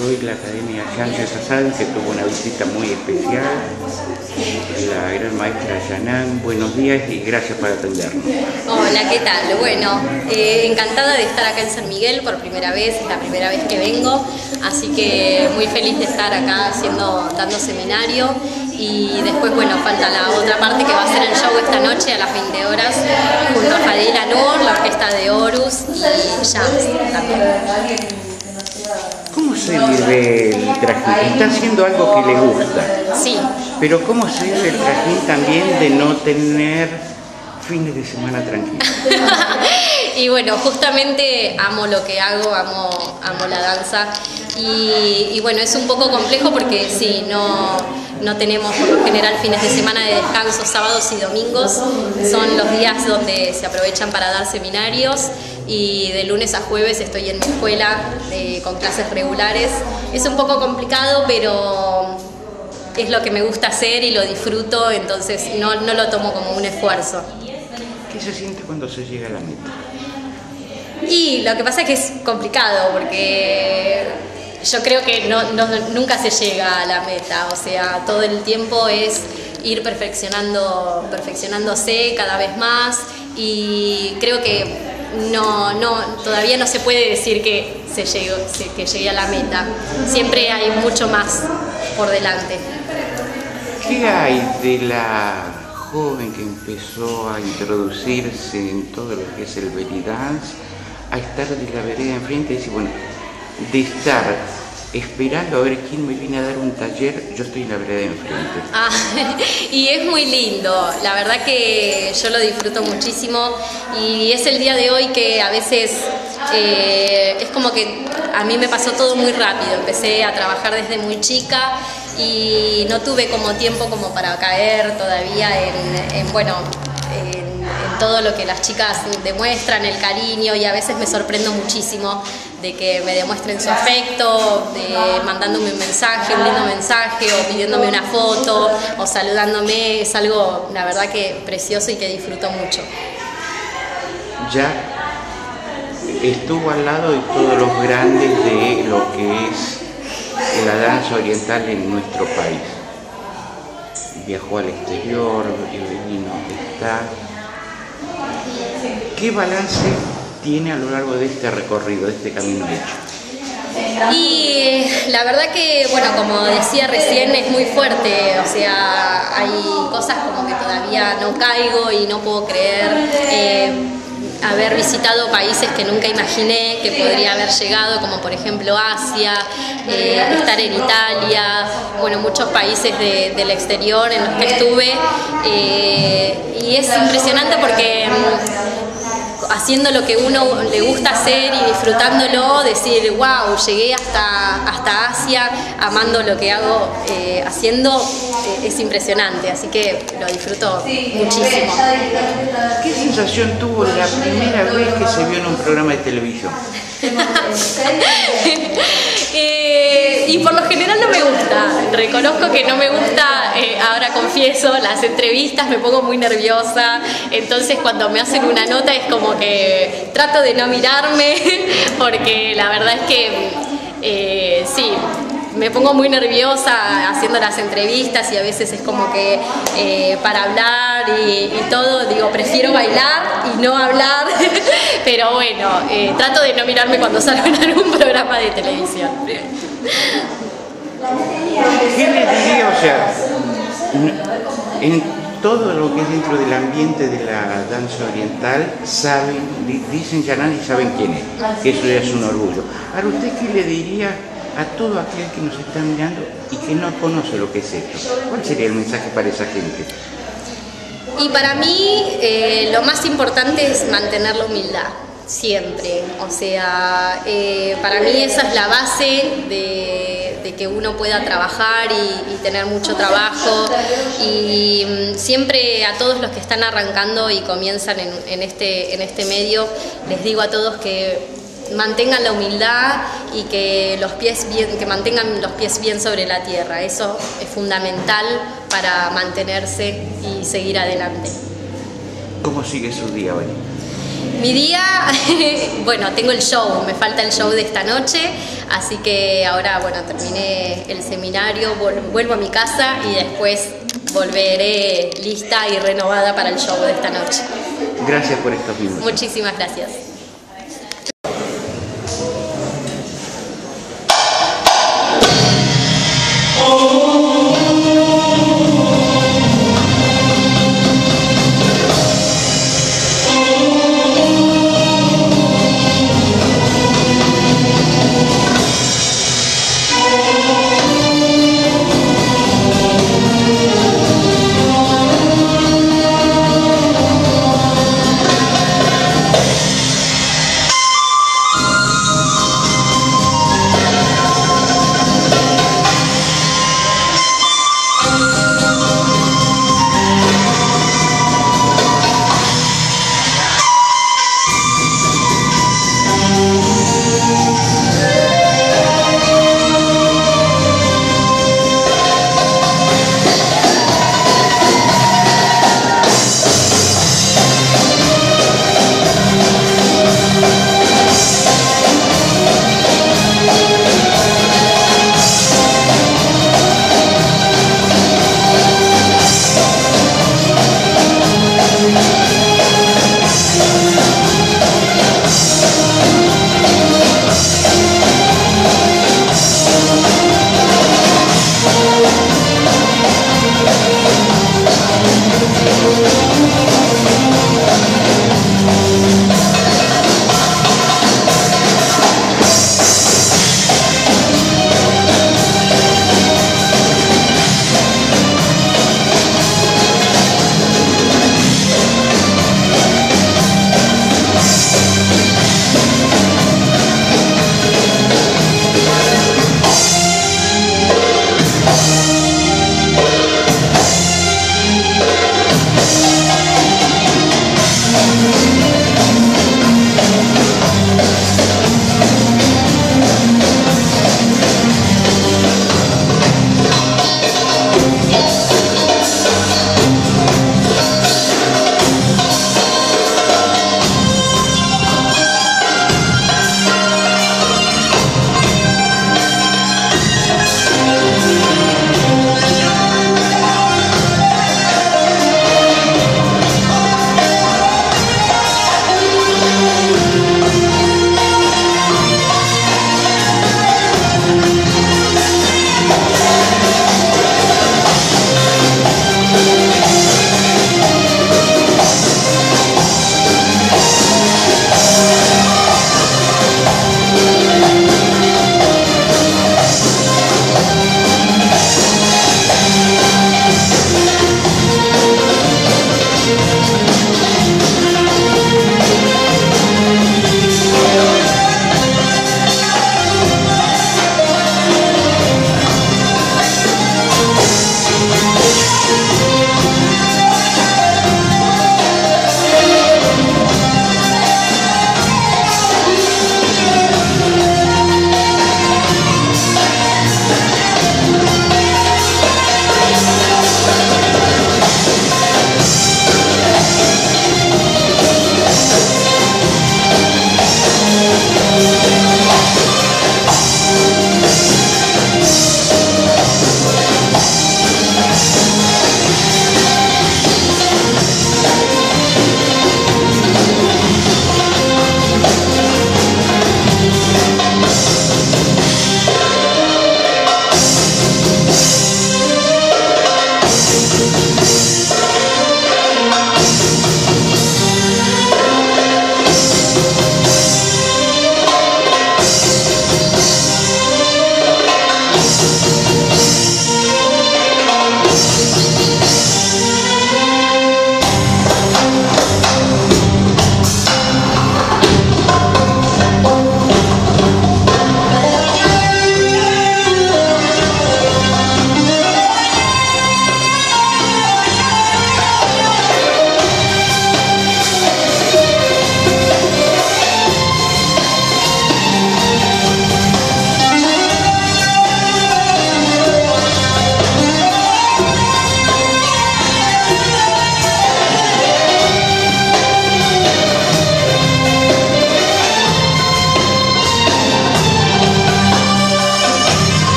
hoy la Academia Sánchez Asad, que tuvo una visita muy especial, la gran maestra Yanán. Buenos días y gracias por atendernos. Hola, ¿qué tal? Bueno, eh, encantada de estar acá en San Miguel por primera vez, es la primera vez que vengo, así que muy feliz de estar acá haciendo, dando seminario y después, bueno, falta la otra parte que va a ser el show esta noche a las 20 horas junto a Fadila Nur, la orquesta de Horus y Jazz también. ¿Cómo se vive el trajín? Está haciendo algo que le gusta. Sí. Pero ¿cómo se vive el trajín también de no tener fines de semana tranquilos? y bueno, justamente amo lo que hago, amo, amo la danza. Y, y bueno, es un poco complejo porque sí, no no tenemos por lo general fines de semana de descanso, sábados y domingos. Son los días donde se aprovechan para dar seminarios y de lunes a jueves estoy en mi escuela con clases regulares. Es un poco complicado, pero es lo que me gusta hacer y lo disfruto, entonces no, no lo tomo como un esfuerzo. ¿Qué se siente cuando se llega a la meta? Y lo que pasa es que es complicado porque yo creo que no, nunca se llega a la meta, o sea, todo el tiempo es ir perfeccionando, perfeccionándose cada vez más y creo que no, no, todavía no se puede decir que, se llegó, que llegué a la meta, siempre hay mucho más por delante. ¿Qué hay de la joven que empezó a introducirse en todo lo que es el belly dance, a estar de la vereda enfrente y decir, bueno, de estar esperando a ver quién me viene a dar un taller, yo estoy en la vereda de enfrente. Ah, y es muy lindo, la verdad que yo lo disfruto muchísimo y es el día de hoy que a veces eh, es como que a mí me pasó todo muy rápido, empecé a trabajar desde muy chica y no tuve como tiempo como para caer todavía en, bueno, todo lo que las chicas demuestran, el cariño y a veces me sorprendo muchísimo de que me demuestren su afecto, de mandándome un mensaje, un lindo mensaje o pidiéndome una foto o saludándome, es algo la verdad que precioso y que disfruto mucho. Ya estuvo al lado de todos los grandes de lo que es la danza oriental en nuestro país. Viajó al exterior, vino, está ¿Qué balance tiene a lo largo de este recorrido, de este camino hecho? Y la verdad que, bueno, como decía recién, es muy fuerte, o sea, hay cosas como que todavía no caigo y no puedo creer. Eh, haber visitado países que nunca imaginé que podría haber llegado, como por ejemplo Asia, eh, estar en Italia, bueno, muchos países del exterior en los que estuve. Eh, y es impresionante porque haciendo lo que uno le gusta hacer y disfrutándolo, decir, wow, llegué hasta, hasta Asia amando lo que hago eh, haciendo, eh, es impresionante, así que lo disfruto muchísimo. ¿Qué sensación tuvo la primera vez que se vio en un programa de televisión? Y por lo general no me gusta, reconozco que no me gusta, eh, ahora confieso, las entrevistas me pongo muy nerviosa, entonces cuando me hacen una nota es como que trato de no mirarme, porque la verdad es que eh, sí, me pongo muy nerviosa haciendo las entrevistas y a veces es como que eh, para hablar y, todo, digo, prefiero bailar y no hablar, pero bueno, trato de no mirarme cuando salgo en algún programa de televisión. ¿Qué le diría, o sea, en todo lo que es dentro del ambiente de la danza oriental, saben, dicen ya nadie saben quién es, que eso ya es un orgullo. Ahora, ¿usted qué le diría a todo aquel que nos está mirando y que no conoce lo que es esto? ¿Cuál sería el mensaje para esa gente? Y para mí eh, lo más importante es mantener la humildad, siempre. O sea, eh, para mí esa es la base de, que uno pueda trabajar y, tener mucho trabajo. Y mm, siempre a todos los que están arrancando y comienzan en, este, en este medio, les digo a todos que mantengan la humildad y que los pies bien, que mantengan los pies bien sobre la tierra. Eso es fundamental para mantenerse y seguir adelante. ¿Cómo sigue su día hoy? Mi día, bueno, tengo el show, me falta el show de esta noche, así que ahora, bueno, terminé el seminario, vuelvo a mi casa y después volveré lista y renovada para el show de esta noche. Gracias por estos minutos. Muchísimas gracias.